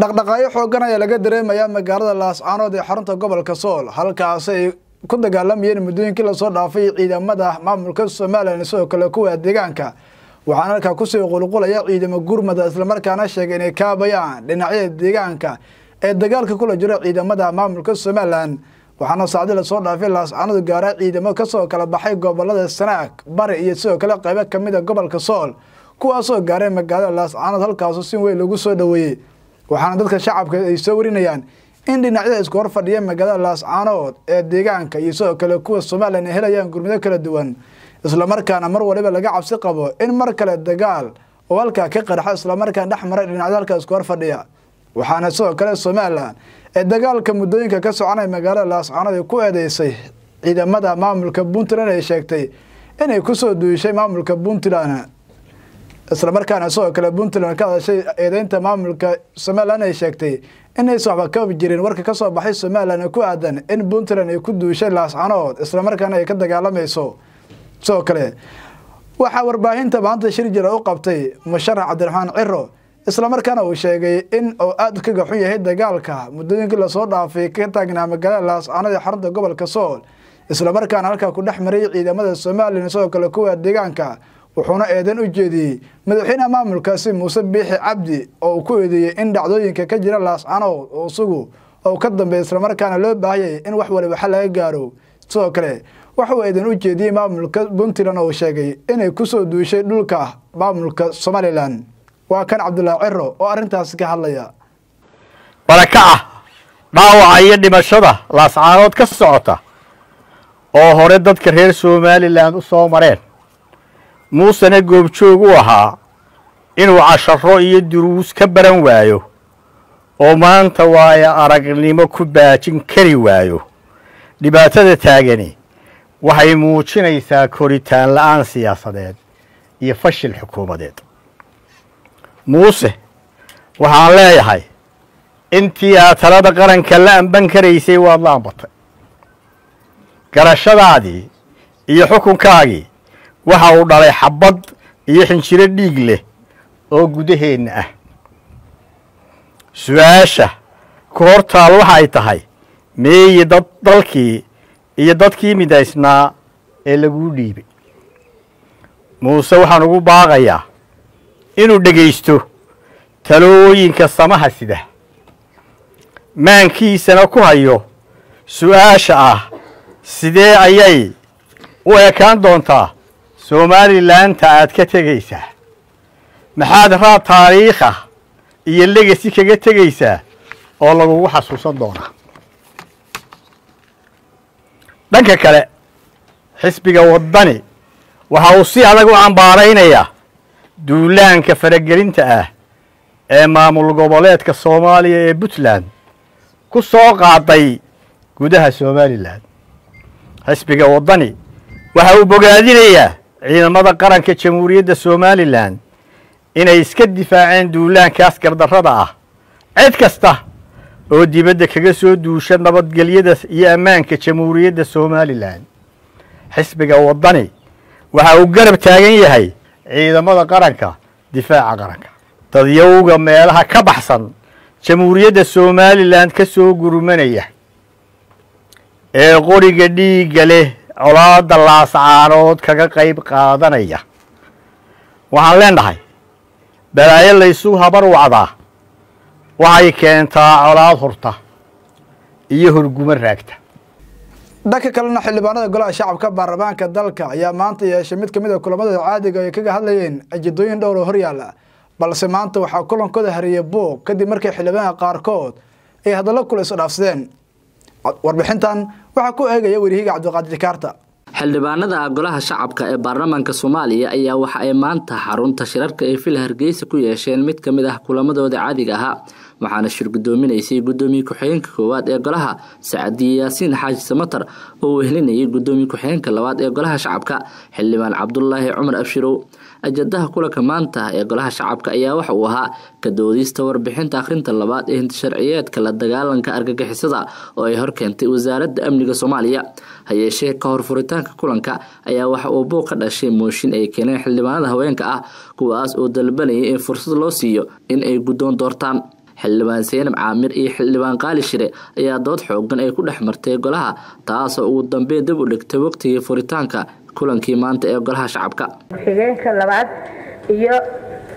dhaqdhaqaayo xoogan ayaa laga dareemayaa magaalada laascaanood ee xarunta gobolka sool halkaasi ay ku dagaalamayeen muddooyinkii la soo dhaafay ciidamada maamulka somalilan sidoo kale kuwa deegaanka. Waxaana halkaa ku sii qulqulaya ciidamo gurmada islamarkaana sheegay inay kaabayaan dhinacyada deegaanka ee dagaalka kula jiro ciidamada maamulka somalilan waxaana saacdii la soo dhaafay laascaanood gaara ciidamo ka soo kala baxay gobollada sanaag bari iyo sidoo kale qaybo ka mid a gobolka sool kuwaasoo gaaray magaalada laascaanood halkaasu si weyn lagu soo dhaweeyey waxaana dadka shacabka ay soo warinayaan in dhinacyada isku hor fadhiya magaalada laascaanood ee deegaanka iyo sidoo kale kuwa somalilan ay helayaan gurmado kala duwan islamarkaana mar waliba laga cabsi qabo in mar kale dagaal oo halkaa ka qarxa islamarkaana dhex maray dhinacyada halkaa isku hor fadhiya. Waxaana sidoo kale somalilan ee dagaalka muddooyinka ka soconaya magaalada laascaanood ay ku eedeysay ciidamada maamulka puntland ay sheegtay inay ku soo duushay maamulka puntland islamarkaana sidoo kale puntland ka hadashay eedeynta maamulka somalilan ay sheegtay inaysan waxba ka jirin warka ka soo baxay somalilan ku aadan in puntland ay ku duushay laascaanood islamarkaana ay ka dagaalamayso sidoo kale waxaa warbaahinta maanta shir jira u qabtay musharax cabdiraxmaan ciro islamarkaana uu sheegay in uu aada kaga xun yahay dagaalka muddooyinkii la soo dhaafay ka taagnaa magaalada laascaanood ee xarunta gobolka sool islamarkaana halkaa ku dhex maray ciidamada somalilan sidoo kale kuwa deegaanka wuxuuna eedan u jeediyey madaxweyneha maamulkaasi muuse biixi cabdi oo uu ku eedeeyey in dhacdooyinka ka jira laascaanood oo isagu oo ka dambeeya islamarkaana loo baahayay in wax waliba xal laga gaaro. Sidoo kale waxuu eedan u jeediyey maamulka puntland oo sheegay inay ku soo duushay dhulka maamulka somalilan waa kan cabdulaahi ciro oo arrintaasi ka hadlaya. Barakaca dhaawaca iyo dhimashada laascaanood ka socota oo hore dadka reer somalilan u soo mareen muusena goobjoog u ahaa inuu casharo iyo duruus ka baran waayo oo maanta waayo aragnimo ku baajin kari waayo. Dhibaatada taagani waxay muujinaysaa koritaan la'aan siyaasadeed iyo fashil xukuumadeed. Muuse waxaan leeyahay intii aad talada qaranka la amban karaysay waad la ambatay. Garashadaadii iyo xukunkaagii waxa uu dhalay xabbad iyo xinjiro dhiig leh oo gudaheenna ah. Su'aasha ku hortaal waxa ay tahay meeyi dad dalkii iyo dadkii midaysnaa ee laguu dhiibay. Muuse waxaan ugu baaqayaa inuu dhegaysto talooyinka samaha sida. Maankiisana ku hayo su'aasha ah sidee ayay u ekaan doontaa somalilaanta aad ka tegaysaa. Maxaad raad taariikha iyo legasi kaga tegaysaa oo lagugu xasuusan doonaa. Dhanka kale xisbiga waddani waxa uu si adag u cambaaraynayaa duulaanka faragelinta ah ee maamul goboleedka soomaaliya ee puntland ku soo qaaday gudaha somalilan xisbiga waddani waxa uu bogaadinayaa ciidamada qaranka jamhuuriyadda somalilan inay iska difaaceen duulaankaas gardarrada ah. Cid kasta oo dibadda kaga soo duusha nabadgelyada iyo ammaanka jamhuuriyadda somalilan xisbiga waddani waxa uu garab taagan yahay ciidamada qaranka difaaca qaranka. Dadyowga meelaha ka baxsan jamhuuriyadda somalilan ka soo gurmanaya ee qoriga dhiigga leh colaadda laascaanood kaga qayb qaadanaya. Waxaan leenahay balaayo laysu habar wacdaa. Waxay keentaa colaad hurta iyo horgumo raagta. Dhanka kalena xildhibaanada golaha shacabka baarlamaanka dalka ayaa maanta yeeshay mid ka mid a kulamadooda caadiga ay kaga hadlayeen ajedooyin dhowr oo horyaala balse maanta waxaa kulankooda hariyey buuq kadib markii xildhibaanka qaarkood ay hadallo kula isu dhaafsadeen warbixintan waxaa ku eegaya werihiga cabdiqaadir kaarta xildhibaanada golaha shacabka ee baarlamaanka soomaaliya ayaa waxa ay maanta xarunta shirarka ee villa hargeysa ku yeesheen mid ka mid ah kulamadooda caadiga ahaa waxaana shir guddoominaysay guddoomiye ku-xigeenka koowaad ee golaha sacadiye yaasiin xaaji samatar oo wehlinayay guddoomiye ku-xigeenka labaad ee golaha shacabka xildhibaan cabdulaahi cumar abshirow ajadaha kulanka maanta ee golaha shacabka ayaa waxa uu ahaa ka doodista warbixinta akhrinta labaad ee hintasharciyeedka la dagaalanka argagixisada oo ay horkeentay wasaaradda amniga soomaaliya. Hayeeshee ka hor furitaanka kulanka ayaa waxa uu buuq ka dhashay mooshin ay keeneen xildhibaanada haweenka ah kuwaas oo dalbanayay in fursad loo siiyo in ay guddoon doortaan. Xildhibaan seynab caamir iyo xildhibaan qaali shire ayaa dood xoogan ay ku dhex martay golaha taasoo ugu dambeyn dib u dhigtay waqtigii furitaanka kulankii maanta ee golaha shacabka. Ku-xigeenka labaad iyo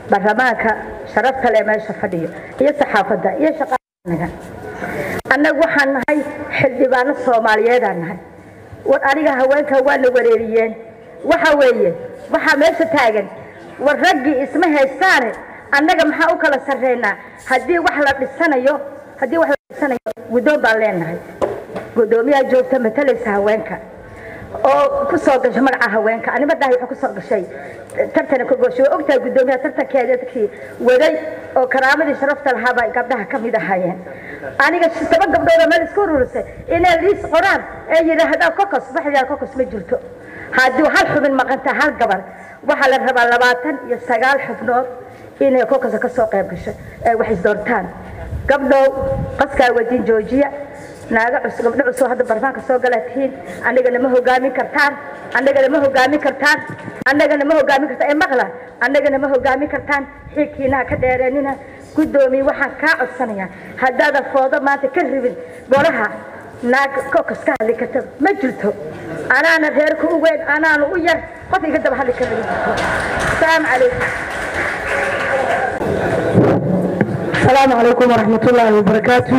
baarlamaanka sharafta le meesha fadhiyo iyo saxaafadda iyo shaqaanaga annagu waxaan nahay xildhibaano soomaaliyeedaan nahay. War aniga haweenka waa la wareeriyeen. Waxa weeye waxaa meesha taagan. War raggii isma haystaane annaga maxaa u kala sarreynaa? Haddii wax la dhisanayo haddii wax la dhisanayo guddoon baan leenahay. Guddoomiyaa joogta matalaysa haweenka oo ku soo gashay magaca haweenka. Anima dhahay wuxuu ku soo gashay. Tartana ka gooshay waa ogtahay guddoomiyaha tartankeeda dadkii waday oo karaamadii sharafta lahaabaa gabdhaha ka mid ahaayeen. Aniga toban gabdhooda meel isku ururisay. Inay liis qoraan ee yidhaahdaa kokos waxyaa kokos ma jirto. Haddii hal xubin maqanta hal gabar waxaa la rabaa labaatan iyo sagaal xubnood inay kokosa ka soo qayb gasho ee wax isdoortaan gabdhow qaskaa wadin joojiya naaga cusub gabdho cusub hadda barnaanka soo gala tihiin. Annagana ma hogaamin kartaan. Annagana ma hogaamin kartaan. Annagana ma hogaamin kartaan. Ee maqla annagana ma hogaamin kartaan. Xilkiinaha ka dheereenina guddoomiye waxaan kaa codsanayaa. Haddaada foodo maanta ka ribin. Golaha naag kokos ka hadli karta. Ma jirto. Anaana reerka u weyn anaana u yar. Qof iga daba hadli kara asalaamu calaykum. Asalaamu calaykum waraxmatullaahi wabarakaatu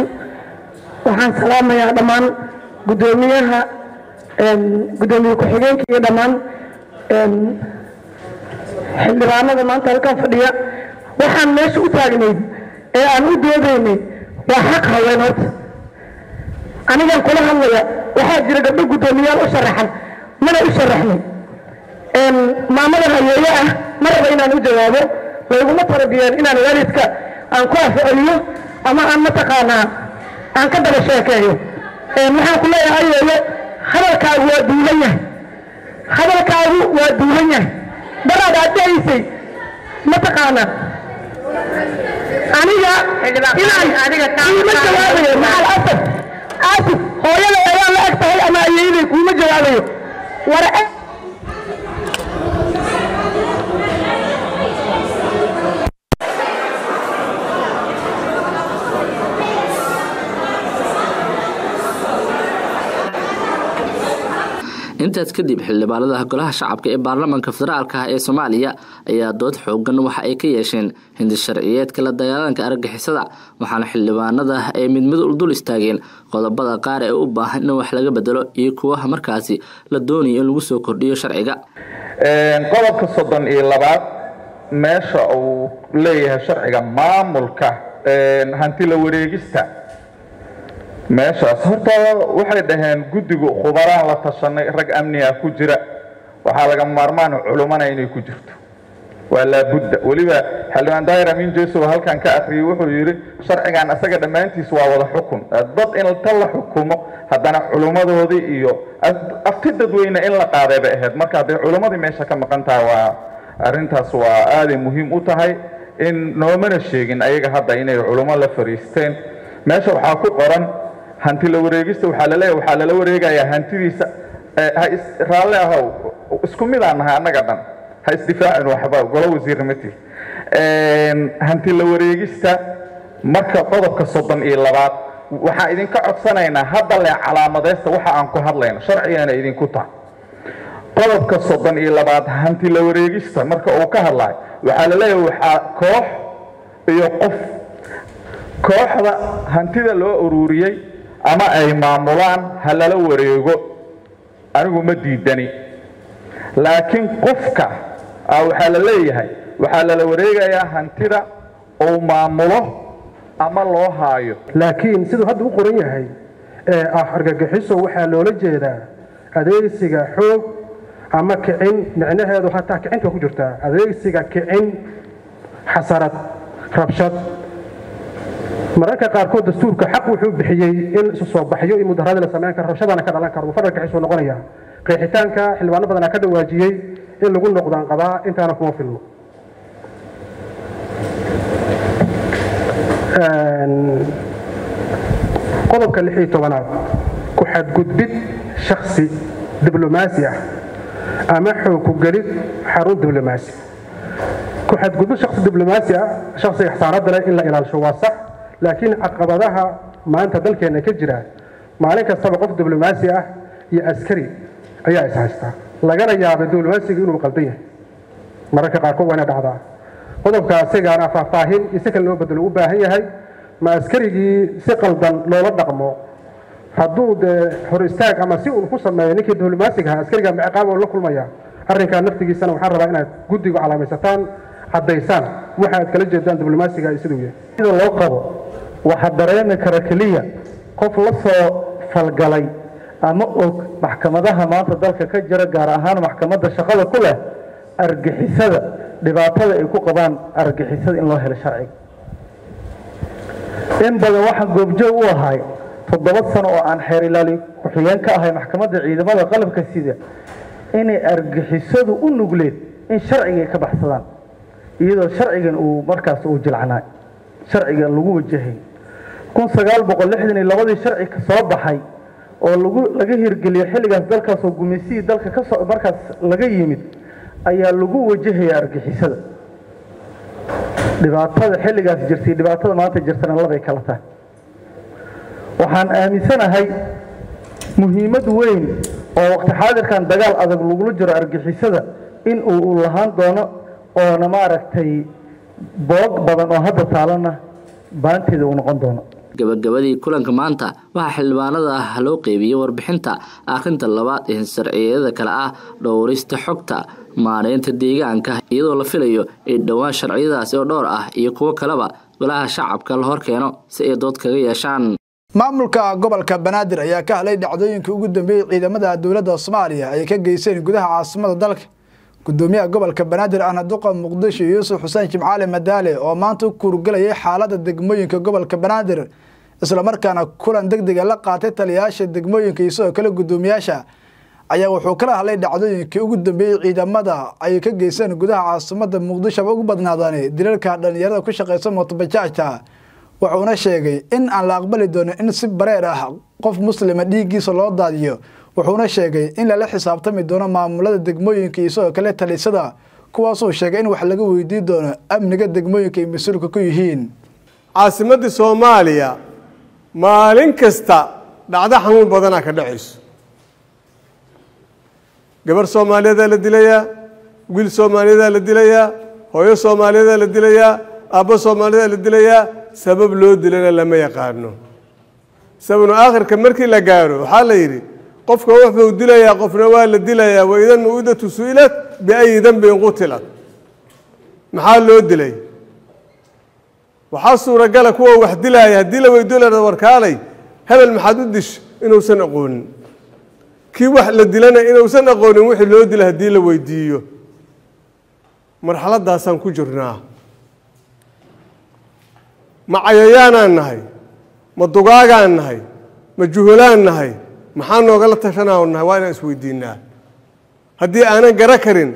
waxaan salaamayaa dhammaan guddoomiyaha guddoomiye ku-xigeenka iyo dhammaan xildhibaanada maanta halkan fadhiya. Waxaan meesha u taagnayd ee aan u doodaynay waa xaq haween horta anigan kula hadlaya waxaa jira gabdho guddoomiyaal u sharaxan mana u sharaxnay maamadan hayeeye ah maraba inaan u jawaabo layguma tarabiyeen inaan waalidka aan ku afceliyo ama aan mataqaanaa aan ka daba sheekeeyo. Waxaan ku leeyahay ayeeyo hadalkaagu waa duulan yahay. Hadalkaagu waa duulan yahay. Daraad aad dhahaysay mataqaanaa aniga inaan kuuma jawaabayo macal asaf asif hooyada ayaa la eg tahay ama ayeeyaday kuuma jawaabayo? War intaas kadib xildhibaanada golaha shacabka ee baarlamaanka federaalka ah ee soomaaliya ayaa dood xoogan waxa ay ka yeesheen hindi sharciyeedka la dagaalanka argagixisada waxaana xildhibaanada ay mid mid dul istaageen qodobada qaar ee u baahan in wax laga bedelo iyo kuwa markaasi la doonayo in lagu soo kordhiyo sharciga. Qodobka soddon iyo labaad meesha uu leeyahay sharciga maamulka hanti la wareegista meeshaas. Horta waxay dhaheen guddigu khubaraan la tashanay rag amniga ku jira. Waxaa laga maarmaan culumana inay ku jirto. Waa laabudda. Weliba xildhibaan daahir amiin jeesow halkan ka akriyey wuxuu yidhi sharcigan isaga dhammaantiis waa wada xukun. Dad in ta la xukumo haddana culummadoodii iyo afti dadweyne in la qaaday bay ahayd marka hadday culummadii meesha ka maqan tahay waa arrintaas waa aaday muhiim u tahay in noomana sheegin ayaga hadda inay culummo la fariisteen. Meesha waxaa ku qoran hanti la wareegista waxaa la leeyahay waxaa lala wareegayaa hantidiisa. Raalle ahow isku mid aan nahay annaga dhan. Ha isdifaacin waxba golo wasiirna ma tihi hanti la wareegista marka qodobka soddon iyo labaad waxaan idinka codsanaynaa hadda le calaamadeysta waxa aan ku hadlayno. Sharcigana idinku tahay. Qodobka soddon iyo labaad hanti la wareegista marka uu ka hadlayo waxaa la leeyahay waxaa koox iyo qof kooxda hantida loo ururiyey ama ay maamulaan ha lala wareego anigu ma diidani. Laakiin qofka waxaa la leeyahay waxaa lala wareegayaa hantida uu maamulo ama loo haayo. Laakiin siduu hadda u qoran yahay ee ah argagixiso waxaa loola jeedaa adeegsiga xoog ama kicin micnaheedu hataa kicinta ku jirtaa adeegsiga kicin xasarad rabshad mararka qaarkood dastuurka xaq wuxuu bixiyey in isu soo baxyo iyo mudaharada la samayn karo rabshadana ka dhalan karo mufararka xisuu noqonaya. Qeexitaanka xildhibaano badanaa ka dhawaajiyey in lagu noqdaan qabaa intaana kuma filmo qodobka lix iyo tobanaad ku xadgudbid shaksi diblomaasi ah ama xoog ku gelid xarun diblomaasi. Ku xadgudbid shaksi diblomaasi ah shaksiga xsaanada leh in la ilaalisho waa sax laakiin caqabadaha maanta dalkeenna ka jira maalin kastaba qof diblomaasi ah iyo askari ayaa is haystaa lagana yaabay diblomaasiga inuu qaldan yahay. Mararka qaarkood waana dhacdaa. Qodobka asigaana faahfaahin iyo si kale loo bedelo u baahan yahay ma askarigii si qaldan loola dhaqmo? Hadduu dee hor istaag ama si uun ku sameeyo ninkii diblomaasiga ahaa askariga maciqaab oo la kulmaya arrinkaa naftigiisana waxaan rabaa inaad guddigu calaamaysataan caddaysaan. Waxa aad kala jeedaan diblomaasiga iyo siduu yahay. Sida loo qabo waxaa dareemi kara keliya qof la soo falgalay ama og maxkamadaha maanta dalka ka jira gaar ahaan maxkamadda shaqada ku leh argixisada dhibaatada ay ku qabaan argixisada in loo helo sharciga in badan waxaan goobjoog u ahay toddoba sano oo aan xeer ilaali ku-xigeen ka ahay maxkamadda ciidamada qalabka sida inay argixisadu u nugleed in sharciga ka baxsadaan iyadoo sharcigan uu markaas uu jilcnaa sharcigan lagu wajahay labadii sharci soo baxay oo laga hirgeliyey xilligaas dalkaas oo gumaysihii dalka markaas laga yimid ayaa lagu wajahaya argixisada. Dhibaatada xilligaas jirtay dhibaatada maanta jirtana labay kala tahay. Waxaan aaminsanahay muhiimad weyn oo waqti xaadirkan dagaal adag lagula jiro argixisada in uu lahaan doono oona maaragtay boog badan oo hadda taalana baanteeda uu noqon doono gabagabadii kulanka maanta waxaa xildhibaanada ah loo qeybiyey warbixinta. Akhrinta labaad ee sharciyada kale ah dhowrista xogta maareynta deegaanka iyadoo la filayo in dhowaan sharciyadaasi oo dhowr ah iyo kuwo kaleba golaha shacabka la horkeeno si ay dood kaga yeeshaan. Maamulka gobolka banaadir ayaa ka hadlay dhacdooyinkii ugu dambeeyey ciidamada dowladda soomaaliya ay ka geyseen gudaha caasimada dalka gudoomiyaha gobolka banaadir ahna duqa muqdisho yuusuf xuseen jimcaali madaale oo maanta u kuurgelayay xaalada degmooyinka gobolka banaadir islamarkaana kulan degdega la qaatay taliyayaasha degmooyinka iyo sidoo kale gudoomiyaasha ayaa wuxuu kala hadlay dhacdooyinkii ugu dambeeyey ciidamada ay ka geyseen gudaha caasimada muqdisho ugu badnaadaan dilalka dhalinyarada ku shaqeysa mootobajaajta wuxuuna sheegay in aan la aqbali doonin in si bareer ah qof muslima dhiiggiisa loo daadiyo wuxuuna sheegay in lala xisaabtami doono maamulada degmooyinka iyo sidoo kale talisada kuwaasuu sheegay in wax laga weydiin doono amniga degmooyinka ay mas'uulka ku yihiin. Caasimadda soomaaliya maalin kasta dhacdo xanuun badanaa ka dhacayso. Gabar soomaaliyadaa la dilayaa wiil soomaaliyadaa la dilayaa hooyo soomaaliyadaa la dilayaa aabbo soomaaliyadaa la dilayaa sabab loo dilana lama yaqaano. Sababnu aakhirka markii la gaaro waxaa la yidhi qofka wuxuu dilayaa qofna waa la dilayaa. Waidan mauudatu su'ilat biayi dembin qutilat. Maxaa loo dilay? Waxaa suuragala kuwa wax dilaaya. Haddii la weydiinaya warkaalay. Hebel maxaad u dish inuusan aqoonin? Kii wax la dilana inuusan aqoonin wixii loo dila haddii la weydiiyo. Marxaladaasaan ku jirnaa. Ma cayayaanaan nahay. Ma dugaagaan nahay. Ma juhulaan nahay maxaa noogala tashanaa nahay? Waa inaan isweydiinaa haddii aanan gara karin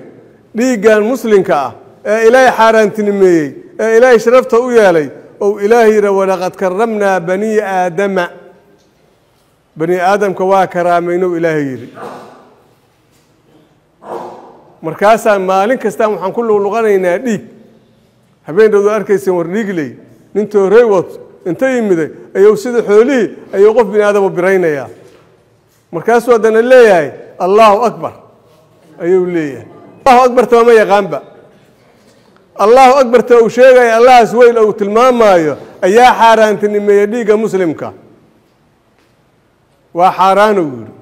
dhiiggan muslimka ah ee ilaahay xaaraantinimeeyey ee ilaahay sharafta u yeelay ou ilaahay yidha walaqad karamnaa banii aadama. Bani aadamka waa karaamaynou ilaahay yidhi. Markaasaan maalin kastaan waxaan ku luqluqanaynaa dhiig. Habeen dhowdo arkaysan war dhiigley nin toorey inta yimiday ayuu sida xoolihii ayuu qof bini aadamo biraynayaa markaasuu haddana leeyahay allaahu akbar ayuu leeyahay. Allahu akbarta mama yaqaanba. Allahu akbarta uu sheegaya allahaas weyn ou tilmaamaayo ayaa xaaraantinimeeya dhiigga muslimka? Waa xaaraanu yidhi.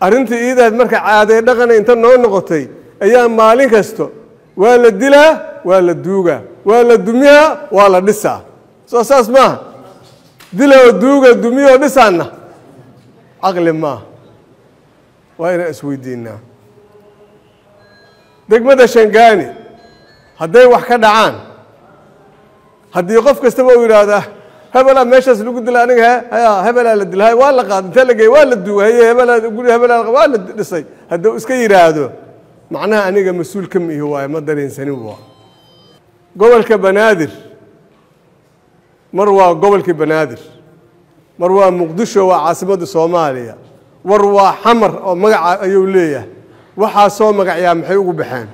Arrintii iidaad marka caadee dhaqana inta noo noqotay ayaa maalin kasto waa la dilaa waa la duugaa waa la dumiyaa waa la dhisaa. Soo saas maaha. Diloo duuga dumiyoo dhisaanna caqli maaha waa inaan isweydiinaa degmada shangaani hadday wax ka dhacaan haddii qof kastaba uu yidhaahda hebelaa meeshaas lagu dila aniga hebelaa la dilhay waa la qaad intee la geey waa la duuhay hebelaa guri hebelaa waa la dhisay hadduu iska yidhaahdo macnaha aniga mas'uul ka mihi waayo ma dareensanin waa gobolka banaadir mar waa gobolkii banaadir mar waa muqdisho waa caasimadda soomaaliya. War waa xamar oo magaca ayuu leeyahay. Waxaa soo magacyaa maxay ugu baxeen?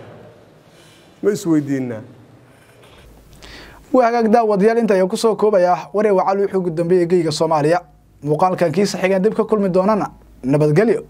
Ma isweydiinaa waa hagaag daawadayaal inta ayaa ku soo koobaya waree wacal wixii ugu dambeeyay geyga soomaaliya. Muuqaalkan kiisa xigeen dib ka kulmi doonana nabadgelyo